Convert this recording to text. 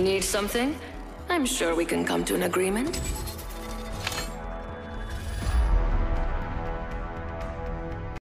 Need something? I'm sure we can come to an agreement.